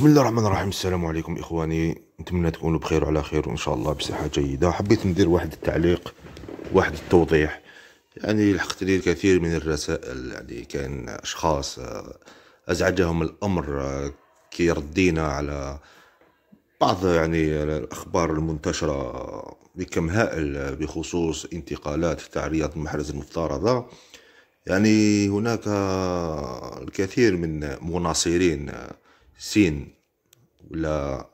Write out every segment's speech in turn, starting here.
بسم الله الرحمن الرحيم. السلام عليكم إخواني. نتمنى تكونوا بخير وعلى خير وان شاء الله بصحة جيدة. حبيت ندير واحد التعليق واحد التوضيح. يعني لحقت لي الكثير من الرسائل يعني كان أشخاص آه، أزعجهم الأمر آه، كي ردينا على بعض يعني الأخبار المنتشرة بكم هائل بخصوص انتقالات تاع رياض محرز المفترضة. يعني هناك الكثير من مناصرين سين ولا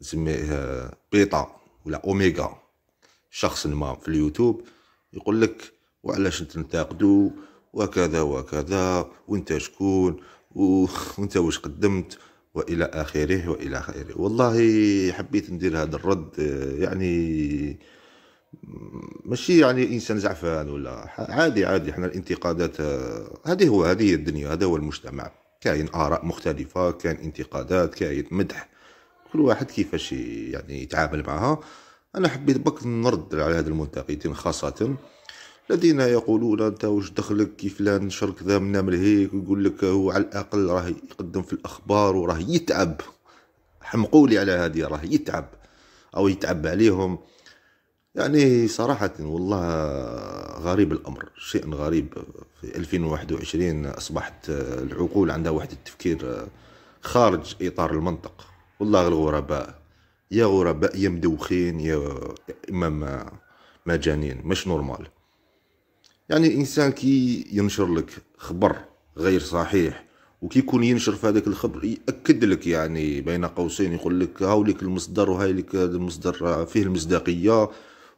نسميه بيتا ولا أوميغا. شخص ما في اليوتيوب يقول لك وعلاش تنتقدوا وكذا وكذا وأنت شكون وأنت واش قدمت وإلى آخره وإلى آخره. والله حبيت ندير هذا الرد يعني ماشي يعني إنسان زعفان ولا عادي عادي إحنا الانتقادات هذه هو هذه الدنيا هذا هو المجتمع. كاين آراء مختلفة كاين انتقادات كاين مدح. كل واحد كيفاش يعني يتعامل معها. أنا حبيت بك نرد على هذا المنتقدين خاصة. الذين يقولون أنت واش دخلك؟ كيف لا نشر كذا من هيك؟ ويقول لك هو على الأقل راه يقدم في الأخبار وراه يتعب. حمقولي على هذه راه يتعب. أو يتعب عليهم. يعني صراحة والله غريب الأمر. شيء غريب. في 2021 أصبحت العقول عندها واحد التفكير خارج إطار المنطق. والله الغرباء. يا غرباء يا مدوخين يا إما مجانين مش normal. يعني إنسان كي ينشر لك خبر غير صحيح وكي يكون ينشر في هذاك الخبر يأكد لك يعني بين قوسين يقول لك هاوليك المصدر وهاوليك المصدر فيه المصداقية.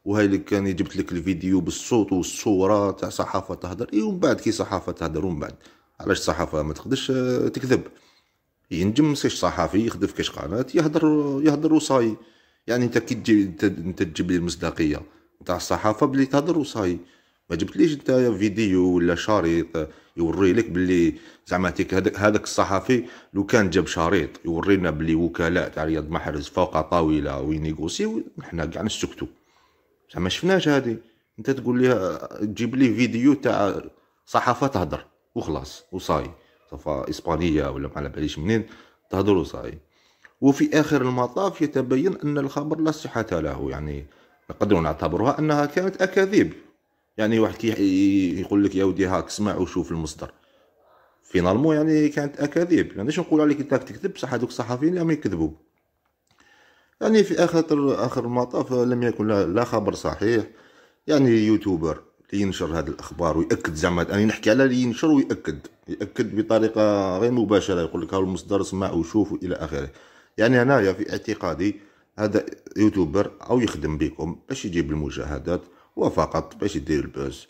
وهاي اللي كان جبت لك الفيديو بالصوت والصورة تاع صحافة تهدر. إي ومن بعد كي صحافة تهدر ومن بعد. علاش الصحافه ما تقدرش آه، تكذب. ينجمش صحافي يخدم في كاش قناة يهدر يهدر وصاي. يعني انت كي تجيب انت تجيب لي المصداقية تاع الصحافة بلي تهدر وصاي. ما جبتليش انت فيديو ولا شريط يوري لك باللي زعما هذاك هذاك الصحفي لو كان جاب شريط يورينا باللي وكلاء تاع رياض محرز فوق طاولة وي négocier و حنا كاع نسكتو. زعما شفناش هادي انت تقول لي تجيب لي فيديو تاع صحافة تهدر وخلاص و ça y est. صحافة إسبانية ولا ما على باليش منين تهدر وصاي. وفي آخر المطاف يتبين أن الخبر لا صحة له يعني نقدر نعتبرها أنها كانت أكاذيب. يعني واحد كي يقول لك يا ودي هاك اسمع وشوف المصدر. finalement يعني كانت أكاذيب. يعني نقول عليك؟ انت تكذب؟ بصح هذوك الصحفيين لم يكذبوا. يعني في اخر آخر المطاف لم يكن لا خبر صحيح. يعني يوتيوبر اللي ينشر هذه الأخبار ويأكد زعما أنا نحكي على اللي ينشر ويأكد. يأكد بطريقة غير مباشرة يقول لك ها المصدر اسمع وشوف إلى آخره. يعني أنايا في اعتقادي هذا يوتيوبر أو يخدم بكم باش يجيب المشاهدات وفقط باش يدير ال buzz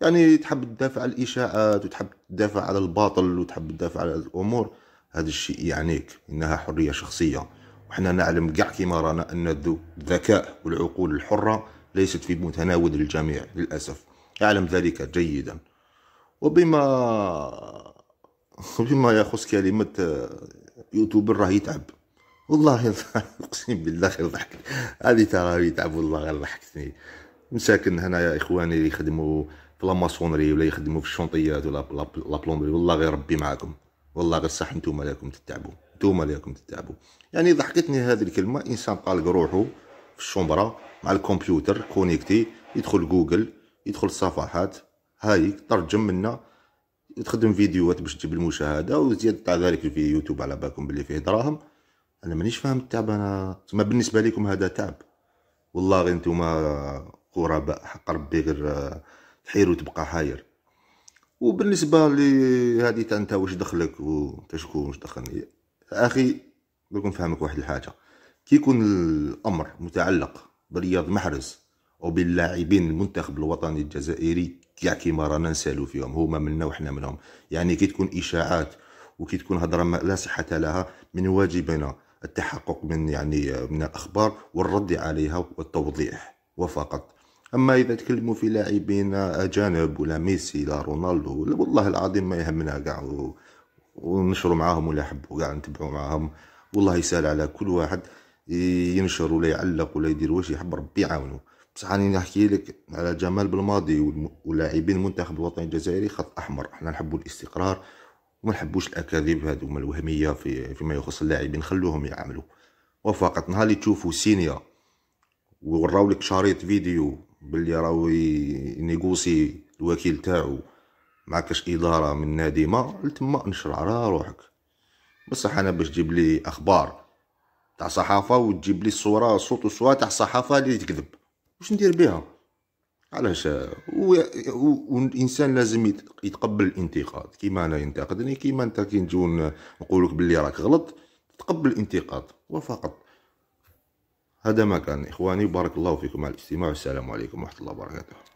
يعني تحب تدافع على الإشاعات وتحب تدافع على الباطل وتحب تدافع على الأمور هذا الشيء يعنيك إنها حرية شخصية. وحنا نعلم كاع كيما رانا ان الذكاء والعقول الحرة ليست في متناول الجميع للأسف. أعلم ذلك جيدا. وبما وبما يخص كلمة يوتيوبر راه يتعب. والله أقسم بالله غير ضحك. هذه ترى يتعب والله غير ضحكتني. مساكن هنا يا إخواني اللي يخدموا في لاماسونري ولا يخدموا في الشونطيات ولا لا بلومبري. والله غير ربي معاكم والله غير صح نتوما راكم تتعبوا نتوما راكم تتعبوا. يعني ضحكتني هذه الكلمة إنسان قالق روحو في ال chambre مع الكمبيوتر connecté يدخل جوجل يدخل الصفحات هاي ترجم منا تخدم فيديوهات باش تجيب المشاهدة وزيادة تاع ذلك الفيديو يوتيوب على بالكم بلي فيه دراهم. أنا مانيش فاهم التعب أنا ما بالنسبة لكم هذا تعب. والله غير نتوما غرباء حق ربي غير تحير وتبقى حاير. وبالنسبة لهذه تاع أنت واش دخلك وأنت شكون واش دخلني؟ أخي بكون نفهمك واحد الحاجة. كي يكون الأمر متعلق برياض محرز أو باللاعبين المنتخب الوطني الجزائري كاع كيما رانا نسالو فيهم هما منا وحنا منهم. يعني كي تكون إشاعات وكي تكون هضرة لا صحة لها من واجبنا التحقق من يعني من الأخبار والرد عليها والتوضيح وفقط. أما إذا تكلموا في لاعبين أجانب ولا ميسي لا رونالدو والله العظيم ما يهمنا كاع ونشروا معاهم ولا يحبوا كاع نتبعوا معاهم. والله يسهل على كل واحد ينشر ولا يعلق ولا يدير واش يحب ربي يعاونو بصح راني نحكي لك على جمال بالماضي ولاعبين المنتخب الوطني الجزائري خط أحمر. إحنا نحبوا الاستقرار وما نحبوش الأكاذيب هذوما الوهمية في فيما يخص اللاعبين خلوهم يعملوا. وفقط نهار اللي تشوفوا سينيا وراو لك شريط فيديو باللي راهو ينيغوسي الوكيل تاعو مع كاش إدارة من نادي ما تما انشر على روحك. بصح أنا باش تجيب لي أخبار تاع صحافة وتجيب لي الصورة صوت وصوره تاع صحافة اللي تكذب. واش ندير بها؟ علاش؟ والإنسان لازم يتقبل الانتقاد. كيما أنا ينتقدني كيما أنت كي نجيو نقولك بلي راك غلط تقبل الانتقاد. وفقط. هذا ما كان. إخواني بارك الله فيكم على الاستماع. والسلام عليكم ورحمة الله وبركاته.